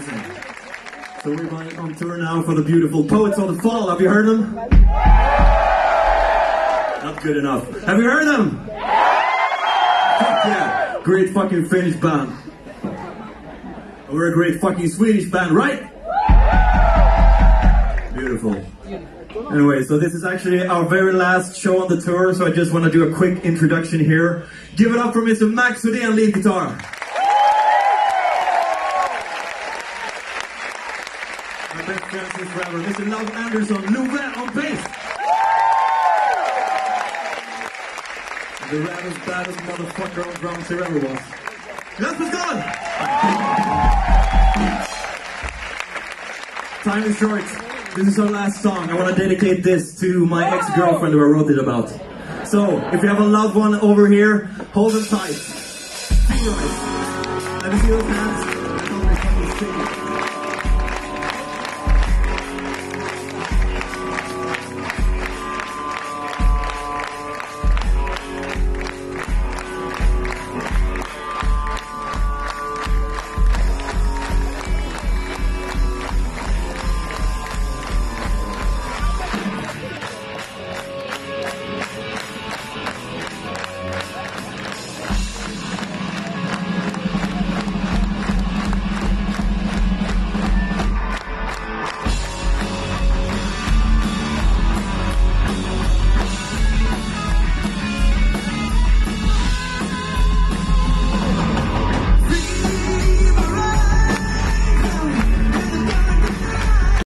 Listen. So we're on tour now for the beautiful Poets of the Fall. Have you heard them? Not good enough. Have you heard them? Fuck yeah. Great fucking Finnish band. We're a great fucking Swedish band, right? Beautiful. Anyway, so this is actually our very last show on the tour, so I just want to do a quick introduction here. Give it up for Mr. Max Sudén, lead guitar. Best forever, Mr. Love Anderson, Louvet on bass. The raddest, baddest motherfucker on drums there ever was. That's done! Time is short. This is our last song. I want to dedicate this to my ex-girlfriend who I wrote it about. So, if you have a loved one over here, hold them tight. Feel it. Let me see those hands.